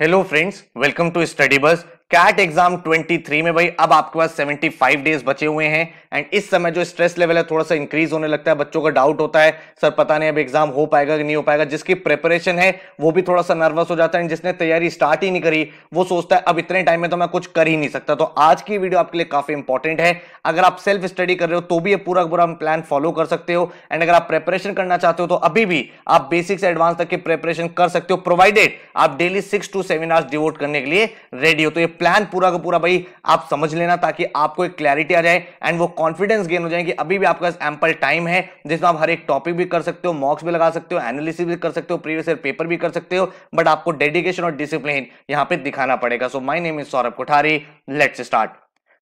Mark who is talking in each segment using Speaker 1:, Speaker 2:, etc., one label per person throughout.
Speaker 1: Hello friends welcome to study bus CAT exam 23 में भाई, अब आपके पास 75 डेज़ बचे हुए हैं एंड इस समय जो स्ट्रेस लेवल है, थोड़ा सा इंक्रीज होने लगता है, बच्चों का डाउट होता है। सर पता नहीं अब एग्ज़ाम हो पाएगा कि नहीं हो पाएगा। जिसकी प्रिपरेशन है, वो भी थोड़ा सा नर्वस हो जाता है जिसने तैयारी स्टार्ट ही नहीं करी, वो सोचता है, अब इतने टाइम में तो मैं कुछ कर ही नहीं सकता। तो आज की वीडियो आपके लिए काफ़ी इंपॉर्टेंट है। अगर आप सेल्फ स्टडी कर रहे हो तो भी ये पूरा पूरा प्लान फॉलो कर सकते हो एंड अगर आप प्रिपरेशन करना चाहते हो तो अभी भी आप बेसिक से एडवांस तक की प्रिपरेशन कर सकते हो प्रोवाइडेड आप daily six to seven hours devote करने के लिए रेडी हो। तो ये प्लान पूरा का पूरा भाई, आप समझ लेना ताकि आपको एक क्लैरिटी आ जाए एंड वो कॉन्फिडेंस गेन हो जाए कि अभी भी आपका एम्पल टाइम है, जिसमें आप हर एक टॉपिक भी कर सकते हो मॉक्स भी लगा सकते हो एनालिसिस भी कर सकते हो प्रीवियस ईयर पेपर भी कर सकते हो बट आपको डेडिकेशन और डिसिप्लिन यहाँ पे दिखाना पड़ेगा। So my name is Saurabh Kothari let's start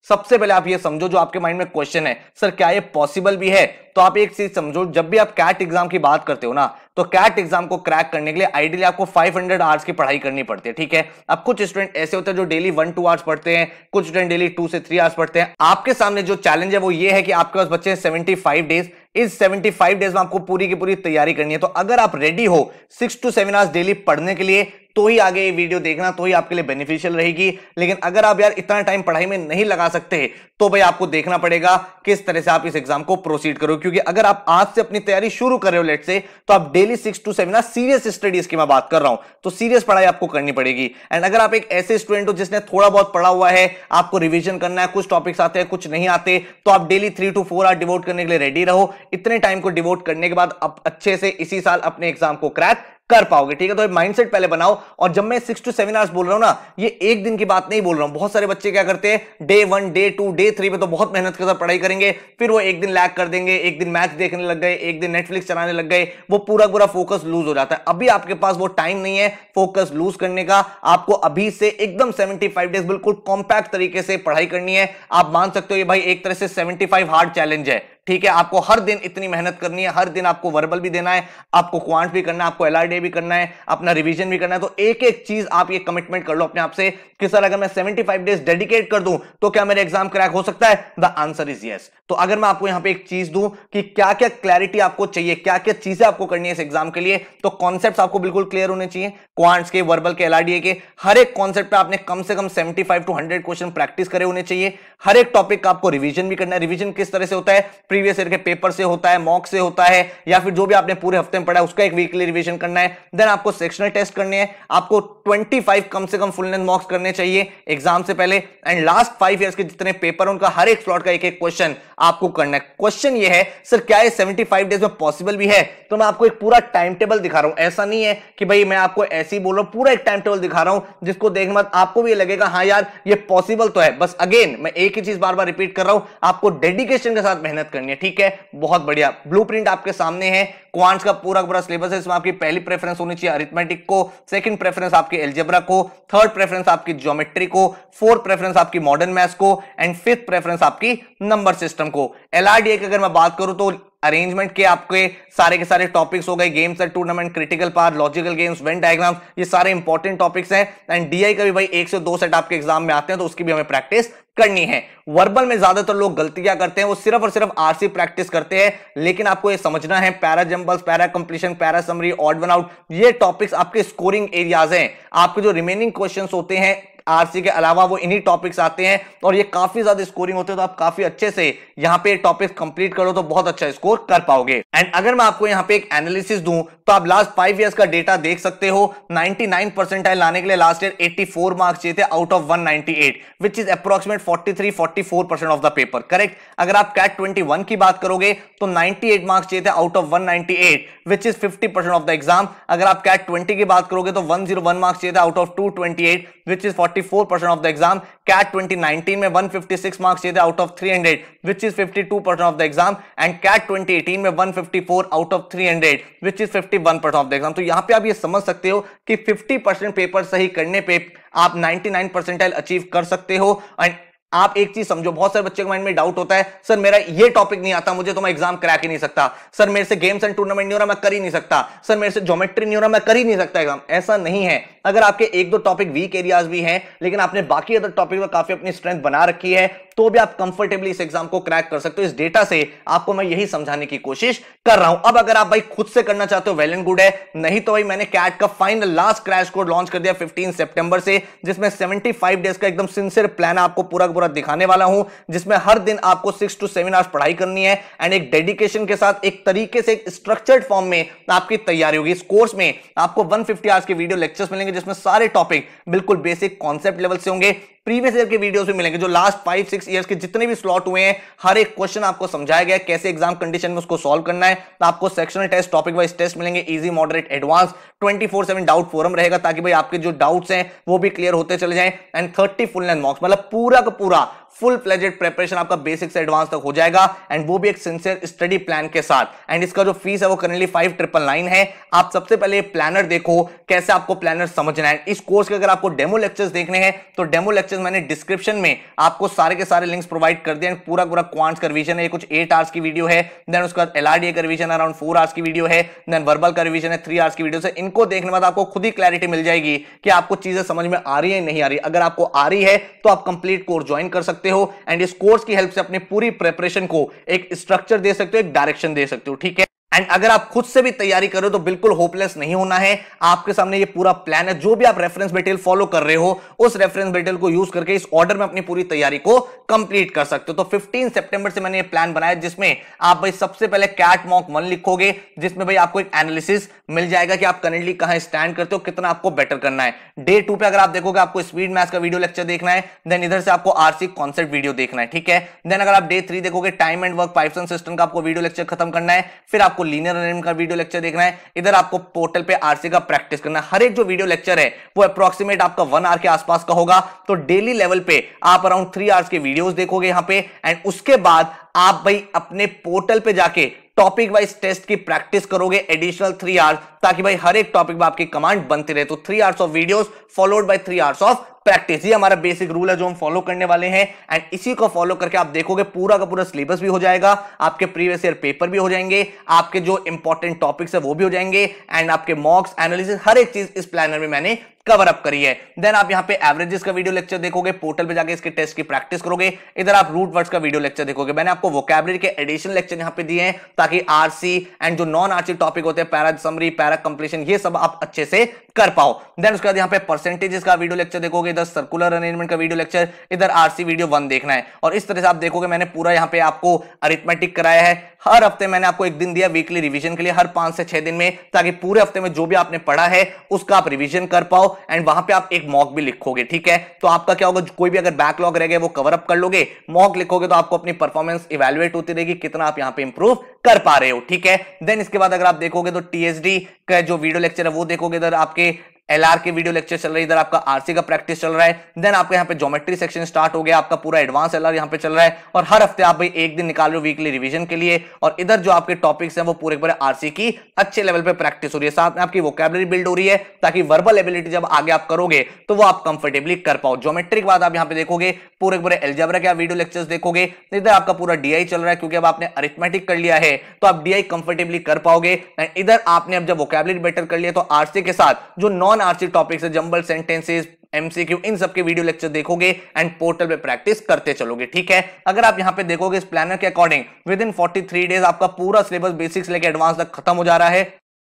Speaker 1: सबसे पहले आप ये समझो जो आपके माइंड में क्वेश्चन है, सर, क्या ये पॉसिबल भी है? तो आप एक चीज़ समझो, जब भी आप कैट एग्ज़ाम की बात करते हो ना तो कैट एग्ज़ाम को क्रैक करने के लिए आइडियली आपको 500 आवर्स की पढ़ाई करनी पड़ती है, ठीक है? अब कुछ स्टूडेंट ऐसे होते हैं जो डेली वन टू आवर्स पढ़ते हैं, कुछ स्टूडेंट डेली टू से थ्री आवर्स पढ़ते हैं। आपके सामने जो चैलेंज है वो ये है कि आपके पास बच्चे सेवेंटी फाइव डेज़ इस 75 डेज़ में आपको पूरी की पूरी तैयारी करनी है। तो अगर आप रेडी हो six to seven hours daily पढ़ने के लिए तो ही आगे ये वीडियो देखना तो ही आपके लिए बेनिफिशियल रहेगी। लेकिन अगर आप यार इतना टाइम पढ़ाई में नहीं लगा सकते तो भाई आपको देखना पड़ेगा किस तरह से आप इस एग्ज़ाम को प्रोसीड करो। क्योंकि अगर आप आज से अपनी तैयारी शुरू कर रहे हो लेट से तो आप daily six to seven serious studies की मैं बात कर रहा हूँ। तो सीरियस पढ़ाई आपको करनी पड़ेगी। एंड अगर आप एक ऐसे स्टूडेंट हो जिसने थोड़ा बहुत पढ़ा हुआ है, आपको रिविजन करना है, कुछ टॉपिक्स आते हैं, कुछ नहीं आते तो आप daily three to four hour devote करने के लिए रेडी रहो। इतने टाइम को डिवोट करने के बाद आप अच्छे से इसी साल अपने एग्ज़ाम को क्रैक कर पाओगे, ठीक है? तो माइंडसेट पहले बनाओ। और जब मैं सिक्स टू सेवन आवर्स बोल रहा हूँ ना, ये एक दिन की बात नहीं बोल रहा हूँ। बहुत सारे बच्चे क्या करते हैं day one day two day three में तो बहुत मेहनत के साथ पढ़ाई करेंगे, फिर वो एक दिन लैग कर देंगे, एक दिन मैच देखने लग गए, एक दिन नेटफ्लिक्स चलाने लग गए, वो पूरा पूरा फोकस लूज हो जाता है। अभी आपके पास वो टाइम नहीं है फोकस लूज करने का। आपको अभी से एकदम सेवेंटी डेज़ बिल्कुल कॉम्पैक्ट तरीके से पढ़ाई करनी है। आप मान सकते हो ये भाई एक तरह से सेवेंटी हार्ड चैलेंज है। ठीक है, आपको हर दिन इतनी मेहनत करनी है, हर दिन आपको वर्बल भी देना है, आपको क्वांट भी करना है, आपको एलआरडी भी करना है, अपना रिवीजन भी करना है तो एक एक चीज़ आप ये कमिटमेंट कर लो अपने आप से कि, सर, अगर मैं 75 डेज़ डेडिकेट कर दूँ तो क्या मेरा एग्ज़ाम क्रैक हो सकता है? द आंसर इज़ यस तो अगर मैं आपको यहाँ पे एक चीज़ दूँ कि क्या क्या क्लैरिटी आपको चाहिए क्या क्या चीज़ें आपको करनी है इस एग्ज़ाम के लिए तो कॉन्सेप्ट आपको बिल्कुल क्लियर होने चाहिए क्वांट्स के वर्बल के एलआरडीए के, हर एक कॉन्सेप्ट पे आपने कम से कम 75 टू 100 क्वेश्चन प्रैक्टिस करे होने चाहिए, हर एक टॉपिक का आपको रिवीजन भी करना है। रिवीजन किस तरह से होता है? प्रीवियस ईयर के पेपर से होता है मॉक से होता है, या फिर जो भी आपने पूरे हफ़्ते में पढ़ा है, उसका एक वीकली रिवीजन करना है। देन आपको सेक्शनल टेस्ट करने हैं। आपको 25 कम से कम फुल लेंथ मॉक्स करने चाहिए एग्ज़ाम से पहले। एंड लास्ट फाइव ईयर्स के जितने पेपर उनका हर एक स्लॉट का एक एक क्वेश्चन आपको करना है। क्वेश्चन ये है, सर, क्या ये 75 डेज़ में पॉसिबल भी है? तो मैं आपको एक पूरा टाइम टेबल दिखा रहा हूँ। ऐसा नहीं है कि भाई मैं आपको ऐसे ही बोल रहा हूँ, पूरा एक टाइम टेबल दिखा रहा हूँ, जिसको देखने बाद आपको भी लगेगा हाँ यार, ये पॉसिबल तो है। बस अगेन मैं एक ही चीज़ बार बार रिपीट कर रहा हूँ। आपको डेडिकेशन के साथ मेहनत करनी है ठीक है? बहुत बढ़िया। ब्लूप्रिंट आपके सामने है। क्वांट्स का पूरा पूरा सिलेबस है, इसमें आपकी पहली प्रेफरेंस होनी चाहिए अरिथमेटिक को सेकंड प्रेफरेंस आपकी एल्जेब्रा को थर्ड प्रेफरेंस आपकी ज्योमेट्री को फोर्थ प्रेफरेंस आपकी मॉडर्न मैथ्स को एंड फिफ्थ प्रेफरेंस आपकी नंबर सिस्टम को। एलआरडीए की अगर मैं बात करूँ तो अरेंजमेंट के आपके सारे के सारे टॉपिक्स हो गए games and tournament critical path logical games Venn diagram ये सारे इंपॉर्टेंट टॉपिक्स हैं। एंड डीआई का भी भाई एक से दो सेट आपके एग्ज़ाम में आते हैं तो उसकी भी हमें प्रैक्टिस करनी है। वर्बल में ज़्यादातर लोग गलतियाँ करते हैं, वो सिर्फ़ और सिर्फ़ आरसी प्रैक्टिस करते हैं, लेकिन आपको ये समझना है para jumbles para completion para summary odd one out ये टॉपिक्स आपके स्कोरिंग एरियाज़ हैं। आपके जो रिमेनिंग क्वेश्चंस होते हैं आरसी के अलावा वो इन्हीं टॉपिक्स आते हैं और ये काफ़ी ज़्यादा स्कोरिंग होते हैं तो आप काफ़ी अच्छे से यहाँ पे टॉपिक्स कंप्लीट करो तो बहुत अच्छा स्कोर कर पाओगे। एंड अगर मैं आपको यहाँ पे एक एनालिसिस दूँ तो आप लास्ट फाइव ईयर्स का डेटा देख सकते हो। 99 परसेंटाइल लाने के लिए लास्ट ईयर 84 मार्क्स चाहिए थे out of 198 which is approximate 43 44 percent of the paper correct अगर आप कैट 21 की बात करोगे तो 98 मार्क्स चाहिए थे out of 198 which is 50 percent of the exam अगर आप कैट 20 की बात करोगे तो 101 मार्क्स चाहिए थे out of 228 which is 44 percent of the exam CAT 2019 में 156 मार्क्स चाहिए थे out of 300 which is 52 percent of the exam and CAT 2018 में 154 out of 300 which is 51 percent of the exam तो यहाँ पे आप ये समझ सकते हो कि 50 परसेंट पेपर सही करने पे आप 99 परसेंटाइल अचीव कर सकते हो। एंड आप एक चीज़ समझो, बहुत सारे बच्चे के माइंड में डाउट होता है, सर, मेरा ये टॉपिक नहीं आता, मुझे तो मैं एग्ज़ाम क्रैक ही नहीं सकता। सर, मेरे से गेम्स एंड टूर्नामेंट नहीं हो रहा, मैं कर ही नहीं सकता। सर, मेरे से ज्योमेट्री नहीं हो रहा, मैं कर ही नहीं सकता एग्ज़ाम ऐसा नहीं है। अगर आपके एक दो टॉपिक वीक एरियाज़ भी हैं, लेकिन आपने बाकी अदर टॉपिक में काफ़ी अपनी स्ट्रेंथ बना रखी है तो भी आप कंफर्टेबली इस एग्ज़ाम को क्रैक कर सकते हो। इस डेटा से आपको मैं यही समझाने की कोशिश कर रहा हूँ। अब अगर आप भाई खुद से करना चाहते हो वेल एंड गुड है। नहीं तो भाई मैंने कैट का फाइनल लास्ट क्रैश कोड लॉन्च कर दिया 15 सितंबर से, जिसमें 75 डेज़ का एकदम सिंसियर प्लान आपको पूरा पूरा दिखाने वाला हूँ, जिसमें हर दिन आपको सिक्स टू सेवन आवर्स पढ़ाई करनी है एंड एक डेडिकेशन के साथ, एक तरीके से एक स्ट्रक्चर्ड फॉर्म में आपकी तैयारी होगी। इस कोर्स में आपको 150 आवर्स के वीडियो लेक्चर्स मिलेंगे जिसमें सारे टॉपिक बिल्कुल बेसिक कॉन्सेप्ट लेवल से होंगे। प्रीवियस ईयर के वीडियोस भी मिलेंगे, जो लास्ट फाइव सिक्स ईयर्स के जितने भी स्लॉट हुए हैं, हर एक क्वेश्चन आपको समझाया गया कैसे एग्ज़ाम कंडीशन में उसको सॉल्व करना है। तो आपको sectional test topic wise test मिलेंगे easy moderate advance 24/7 doubt forum रहेगा, ताकि भाई आपके जो डाउट्स हैं, वो भी क्लियर होते चले जाए। एंड 30 फुल लेंथ मॉक्स मतलब पूरा का पूरा फुल प्लेजेड प्रेपरेशन आपका बेसिक से एडवांस तक हो जाएगा एंड वो भी एक सिंसियर स्टडी प्लान के साथ। एंड इसका जो फ़ीस है, वो करेंटली फाइव ट्रिपल नाइन है। आप सबसे पहले प्लानर देखो, कैसे आपको प्लानर समझना है। इस कोर्स के अगर आपको डेमो लेक्चर्स देखने हैं तो डेमो लेक्चर्स मैंने डिस्क्रिप्शन में आपको सारे के सारे लिंक्स प्रोवाइड कर दिए पूरा पूरा क्वांट्स का रिवीजन है। कुछ एट आवर्स की वीडियो है देन उसके बाद एलआरडीए का रिवीजन अराउंड फोर आवर्स की वीडियो है देन वर्बल का रिवीजन है थ्री आवर्स की वीडियो है इनको देखने बाद आपको खुद ही क्लैरिटी मिल जाएगी कि आपको चीज़ें समझ में आ रही है नहीं आ रही। अगर आपको आ रही है तो आप कंप्लीट कोर्स ज्वाइन कर सकते हो एंड इस कोर्स की हेल्प से अपनी पूरी प्रेपरेशन को एक स्ट्रक्चर दे सकते हो, एक डायरेक्शन दे सकते हो, ठीक है? एंड अगर आप खुद से भी तैयारी कर रहे हो तो बिल्कुल होपलेस नहीं होना है। आपके सामने ये पूरा प्लान है। जो भी आप रेफरेंस मेटेरियल फॉलो कर रहे हो, उस रेफरेंस मेटेरियल को यूज़ करके इस ऑर्डर में अपनी पूरी तैयारी को कंप्लीट कर सकते हो। तो 15 सितंबर से मैंने ये प्लान बनाया, जिसमें आप भाई सबसे पहले कैट मॉक वन लिखोगे, जिसमें भाई आपको एक एनालिसिस मिल जाएगा कि आप करेंटली कहाँ स्टैंड करते हो, कितना आपको बेटर करना है। डे टू पे अगर आप देखोगे, आपको स्पीड मैथ का वीडियो लेक्चर देखना है देन इधर से आपको आरसी कॉन्सेप्ट वीडियो देखना है, ठीक है? देन अगर आप डे थ्री देखोगे time and work pipes and cistern का आपको वीडियो लेक्चर खत्म करना है, फिर आपको लीनियर अरेंजमेंट का वीडियो लेक्चर देखना है, इधर आपको पोर्टल पे आरसी का प्रैक्टिस करना है। हर एक जो वीडियो लेक्चर है, वो अप्रोक्सीमेट आपका वन आवर के आसपास का होगा। तो डेली लेवल पे आप अराउंड थ्री आवर्स के वीडियोस देखोगे यहाँ पे एंड उसके बाद आप भाई अपने पोर्टल पे जाके टॉपिक वाइज टेस्ट की प्रैक्टिस करोगे एडिशनल थ्री आवर्स ताकि भाई हर एक टॉपिक में आपकी कमांड बनती रहे। तो three hours of videos followed by three hours of practice ये हमारा बेसिक रूल है जो हम फॉलो करने वाले हैं। एंड इसी को फॉलो करके आप देखोगे पूरा का पूरा सिलेबस भी हो जाएगा, आपके प्रीवियस ईयर पेपर भी हो जाएँगे, आपके जो इंपॉर्टेंट टॉपिक्स है वो भी हो जाएँगे। एंड आपके मॉक्स एनालिसिस हर एक चीज़ इस प्लानर में मैंने कवर अप करी है। देन आप यहाँ पे एवरेजेस का वीडियो लेक्चर देखोगे पोर्टल पे जाके इसके टेस्ट की प्रैक्टिस करोगे। इधर आप रूट वर्ड्स का वीडियो लेक्चर देखोगे। मैंने आपको वोकेबलरी के एडिशन लेक्चर यहाँ पे दिए हैं, ताकि आरसी एंड जो नॉन आरसी टॉपिक होते हैं पैरा समरी पैरा कंप्लीशन ये सब आप अच्छे से कर पाओ। देन उसके बाद यहाँ पे परसेंटेजेस का वीडियो लेक्चर देखोगे, इधर सर्कुलर अरेंजमेंट का वीडियो लेक्चर इधर आरसी वीडियो वन देखना है। और इस तरह से आप देखोगे, मैंने पूरा यहाँ पे आपको अरिथमेटिक कराया है। हर हफ़्ते मैंने आपको एक दिन दिया वीकली रिवीजन के लिए, हर पाँच से छह दिन में, ताकि पूरे हफ़्ते में जो भी आपने पढ़ा है, उसका आप रिवीजन कर पाओ। एंड वहाँ पे आप एक मॉक भी लिखोगे, ठीक है? तो आपका क्या होगा, कोई भी अगर बैकलॉग रह गया, वो कवर अप कर लोगे। मॉक लिखोगे तो आपको अपनी परफॉर्मेंस इवेल्युएट होती रहेगी, कितना आप यहाँ पे इंप्रूव कर पा रहे हो, ठीक है? देन इसके बाद अगर आप देखोगे तो टीएसडी का जो वीडियो लेक्चर है, वो देखोगे इधर आपके एलआर के वीडियो लेक्चर चल रही है, इधर आपका आरसी का प्रैक्टिस चल रहा है देन आपका यहाँ पे ज्योमेट्री सेक्शन स्टार्ट हो गया, आपका पूरा एडवांस एलआर यहाँ पे चल रहा है, और हर हफ़्ते आप भाई एक दिन निकाल रहे हो वीकली रिविजन के लिए, और इधर जो आपके टॉपिक्स हैं वो पूरे पूरे आरसी की अच्छे लेवल पे प्रैक्टिस हो रही है। साथ में आपकी वोकेबलरी बिल्ड हो रही है, ताकि वर्बल एबिलिटी जब आगे आप करोगे तो वो आप कंफर्टेबली कर पाओ। ज्योमेट्री के बाद आप यहाँ पे देखोगे, पूरे पूरे एल्जेब्रा के वीडियो लेक्चर्स देखोगे, इधर आपका पूरा डीआई चल रहा है, क्योंकि अब आपने अरिथमेटिक कर लिया है तो आप डीआई कंफर्टेबली कर पाओगे इधर आपने अब जब वोकेबलरी बेटर कर लिया तो आरसी के साथ जो नॉन आरसी टॉपिक्स है जंबल सेंटेंसेस एमसीक्यू इन सबके वीडियो लेक्चर देखोगे एंड पोर्टल पे प्रैक्टिस करते चलोगे, ठीक है? अगर आप यहाँ पे देखोगे इस प्लानर के अकॉर्डिंग विद इन 43 डेज़ आपका पूरा सिलेबस बेसिक्स लेके एडवांस तक खत्म हो जा रहा है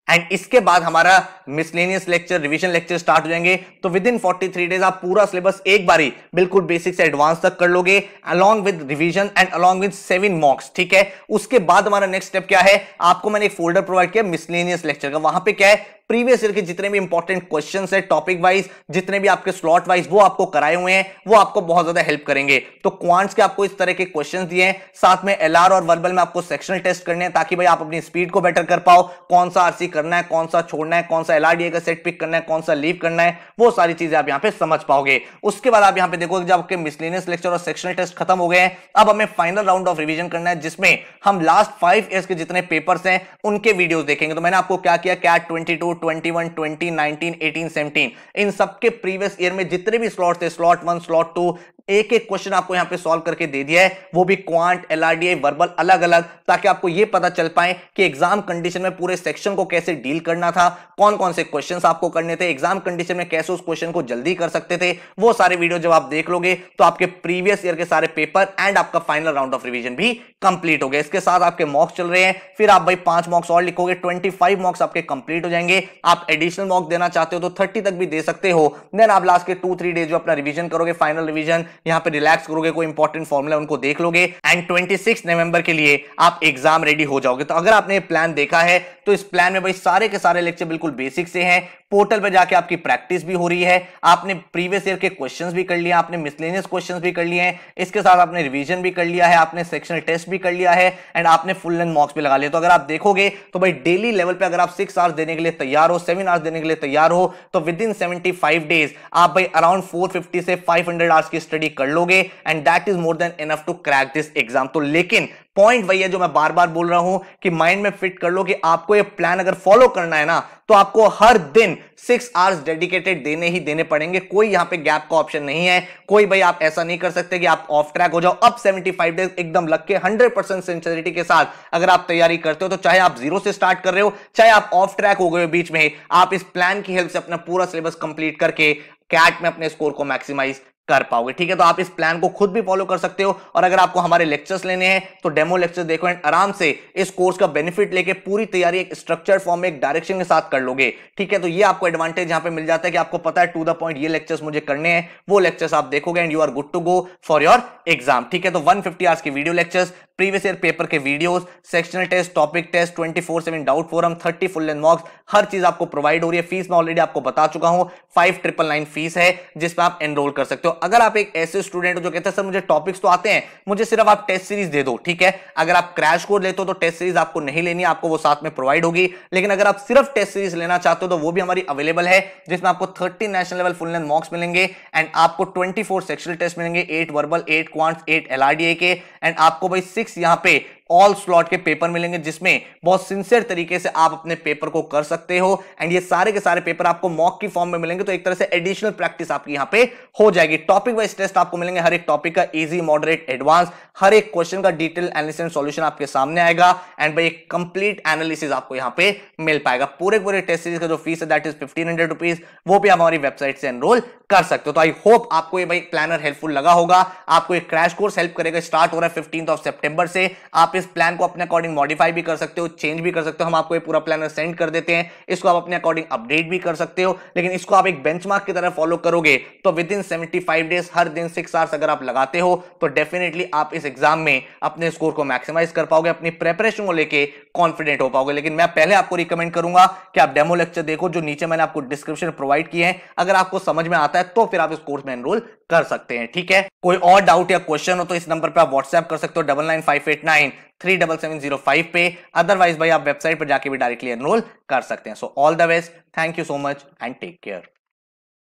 Speaker 1: एंड इसके बाद हमारा miscellaneous lecture revision lecture start हो जाएँगे तो विद इन 43 डेज़ आप पूरा सिलेबस एक बारी बिल्कुल बेसिक से एडवांस तक कर लोगे along with revision and along with seven mocks ठीक है? उसके बाद हमारा नेक्स्ट स्टेप क्या है? आपको मैंने एक फोल्डर प्रोवाइड किया मिसलेनियस लेक्चर का। वहाँ पे क्या है? प्रीवियस ईयर के जितने भी इंपॉर्टेंट क्वेश्चन है टॉपिक वाइज जितने भी आपके स्लॉट वाइज वो आपको कराए हुए हैं, वो आपको बहुत ज़्यादा हेल्प करेंगे। तो क्वांट्स के आपको इस तरह के क्वेश्चन दिए हैं, साथ में एलआर और वर्बल में आपको सेक्शनल टेस्ट करने हैं, ताकि भाई आप अपनी स्पीड को बेटर कर पाओ। कौन सा आरसी करना है, कौन सा छोड़ना है, कौन सा एलआरडीए का सेट पिक करना है, कौन सा लीव करना है, वो सारी चीज़ें आप यहाँ पे समझ पाओगे। उसके बाद आप यहाँ पे देखोगे जब आपके मिसलिनियस लेक्चर और सेक्शनल टेस्ट खत्म हो गए हैं, अब हमें फाइनल राउंड ऑफ़ रिविजन करना है, जिसमें हम लास्ट फाइव ईयर्स के जितने पेपर्स हैं, उनके वीडियोस देखेंगे। तो मैंने आपको क्या किया CAT twenty two twenty one twenty 2019 18 17 इन सबके प्रीवियस ईयर में जितने भी स्लॉट थे स्लॉट वन स्लॉट टू एक एक क्वेश्चन आपको यहाँ पे सॉल्व करके दे दिया है। वो भी क्वांट एलआरडीआई वर्बल अलग अलग ताकि आपको ये पता चल पाए कि एग्ज़ाम कंडीशन में पूरे सेक्शन को कैसे डील करना था कौन कौन से क्वेश्चंस आपको करने थे एग्ज़ाम कंडीशन में कैसे उस क्वेश्चन को जल्दी कर सकते थे, वो सारे वीडियो जब आप देख लोगे तो आपके प्रीवियस ईयर के सारे पेपर एंड आपका फाइनल राउंड ऑफ़ रिविजन भी कंप्लीट हो गया इसके साथ आपके मॉक्स चल रहे हैं। फिर आप भाई पाँच मॉक्स और लिखोगे ट्वेंटी फाइव मॉक्स आपके कंप्लीट हो जाएँगे। आप एडिशनल मॉक देना चाहते हो तो थर्टी तक भी दे सकते हो। देन आप लास्ट के टू थ्री डेज़ जो अपना रिविजन करोगे फाइनल रिविजन यहाँ पे रिलैक्स करोगे, कोई इंपॉर्टेंट फॉर्मुला उनको देख लोगे एंड ट्वेंटी सिक्स नवंबर के लिए आप एग्ज़ाम रेडी हो जाओगे। तो अगर आपने प्लान देखा है तो इस प्लान में भाई सारे के सारे लेक्चर बिल्कुल बेसिक से हैं। पोर्टल पर जाके आपकी प्रैक्टिस भी हो रही है, आपने प्रीवियस ईयर के क्वेश्चंस भी कर लिया आपने मिसलेनियस क्वेश्चंस भी कर लिए हैं, इसके साथ आपने रिवीजन भी कर लिया है, आपने सेक्शनल टेस्ट भी कर लिया है एंड आपने फुल लेंथ मॉक्स भी लगा लिया तो अगर आप देखोगे तो भाई डेली लेवल पे अगर आप सिक्स आवर्स देने के लिए तैयार हो सेवन आवर्स देने के लिए तैयार हो तो विद इन सेवेंटी डेज़ आप भाई अराउंड फोर से फाइव आवर्स की स्टडी कर लोगे and that is more than enough to crack this exam तो लेकिन पॉइंट वही है जो मैं बार बार बोल रहा हूँ कि माइंड में फिट कर लो कि आपको ये प्लान अगर फॉलो करना है ना तो आपको हर दिन सिक्स आवर्स डेडिकेटेड देने ही देने पड़ेंगे। कोई यहाँ पे गैप का ऑप्शन नहीं है। कोई भाई आप ऐसा नहीं कर सकते कि आप ऑफ़ ट्रैक हो जाओ। अब 75 डेज़ एकदम लग के 100 परसेंट सिंसियरिटी के साथ अगर आप तैयारी करते हो तो चाहे आप ज़ीरो से स्टार्ट कर रहे हो, चाहे आप ऑफ़ ट्रैक हो गए हो बीच में आप इस प्लान की हेल्प से अपना पूरा सिलेबस कंप्लीट करके कैट में अपने स्कोर को मैक्सिमाइज कर पाओगे, ठीक है? तो आप इस प्लान को खुद भी फॉलो कर सकते हो। और अगर आपको हमारे लेक्चर्स लेने हैं तो डेमो लेक्चर देखो एंड आराम से इस कोर्स का बेनिफिट लेके पूरी तैयारी एक स्ट्रक्चर फॉर्म में एक डायरेक्शन के साथ कर लोगे, ठीक है? तो ये आपको एडवांटेज यहाँ पे मिल जाता है कि आपको पता है टू द पॉइंट ये लेक्चर्स मुझे करने हैं, वो लेक्चर्स आप देखोगे and you are good to go for your exam ठीक है? तो वन फिफ्टी आवर्स की video lectures previous year paper के videos, sectional test, topic test 24 seven doubt forum 30 full length mocks, हर चीज़ आपको प्रोवाइड हो रही है। फ़ीस मैं ऑलरेडी आपको बता चुका हूँ, फाइव ट्रिपल नाइन फ़ीस है जिसमें आप एनरोल कर सकते हो। अगर आप एक ऐसे स्टूडेंट हो जो कहते हैं, सर, मुझे टॉपिक्स तो आते हैं, मुझे सिर्फ़ आप टेस्ट सीरीज़ दे दो, ठीक है? अगर आप क्रैश कोर्स लेते हो तो टेस्ट सीरीज़ आपको नहीं लेनी आपको वो साथ में प्रोवाइड होगी। लेकिन अगर आप सिर्फ़ टेस्ट सीरीज़ लेना चाहते हो तो वो भी हमारी अवेलेबल है, जिसमें आपको thirty national level full length mocks मिलेंगे एंड आपको ट्वेंटी सेक्शनल टेस्ट मिलेंगे eight verbal eight quants eight LRDI के एंड आपको भाई सिक्स यहाँ पे ऑल स्लॉट के पेपर मिलेंगे, जिसमें बहुत सिंसियर तरीके से आप अपने पेपर को कर सकते हो। एंड ये सारे के सारे पेपर आपको मॉक की फॉर्म में मिलेंगे तो एक तरह से एडिशनल प्रैक्टिस आपकी यहाँ पे हो जाएगी। टॉपिक वाइज टेस्ट आपको मिलेंगे, हर एक टॉपिक का इजी मॉडरेट एडवांस हर एक क्वेश्चन का डिटेल एनालिसिस सॉल्यूशन आपके सामने आएगा। एंड भाई कंप्लीट एनालिसिस आपको यहाँ पे मिल पाएगा। पूरे पूरे टेस्ट सीरीज़ का जो फ़ीस है that is fifteen hundred rupees वो भी आप हमारी वेबसाइट से एनरोल कर सकते हो। तो आई होप आपको ये भाई प्लानर हेल्पफुल लगा होगा। आपको एक क्रैश कोर्स हेल्प करेगा। स्टार्ट हो रहा है फिफ्टीन ऑफ़ सेप्टेंबर से। आप इस प्लान को अपने अकॉर्डिंग मॉडिफाई भी कर सकते हो चेंज भी कर सकते हो। हम आपको ये पूरा प्लानर सेंड कर देते हैं। इसको आप अपने अकॉर्डिंग अपडेट भी कर सकते हो। लेकिन इसको आप एक बेंच की तरह फॉलो करोगे तो विद इन सेवेंटी डेज़ हर दिन सिक्स आवर्स अगर आप लगाते हो तो डेफिनेटली आप इस एग्ज़ाम में अपने स्कोर को मैक्सिमाइज कर पाओगे, अपनी प्रेपरेशन को लेके कॉन्फिडेंट हो पाओगे। लेकिन मैं पहले आपको रिकमेंड करूँगा कि आप डेमो लेक्चर देखो, जो नीचे मैंने आपको डिस्क्रिप्शन प्रोवाइड किए हैं। अगर आपको समझ में आता है तो फिर आप इस कोर्स में एनरोल कर सकते हैं, ठीक है? कोई और डाउट या क्वेश्चन हो तो इस नंबर पर आप व्हाट्सएप कर सकते हो double nine five eight nine three double seven zero five पे। अदरवाइज़ भाई आप वेबसाइट पर जाके भी डायरेक्टली एनरोल कर सकते हैं। So all the best thank you so much and take care